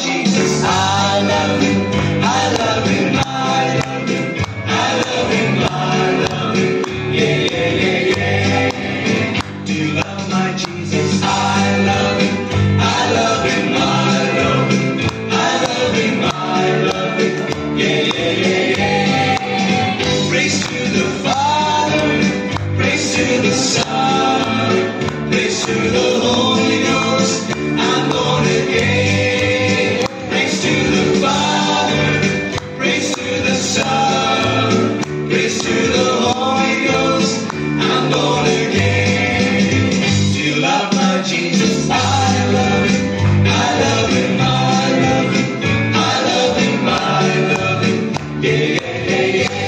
Jesus, I love him, I love him, I love I love him, I love yeah, yeah, yeah, yeah. Do you love my Jesus? I love him, I love him, I love I love him, I love yeah, yeah, yeah, yeah. Praise to the Father, praise to the Son, praise to the Lady.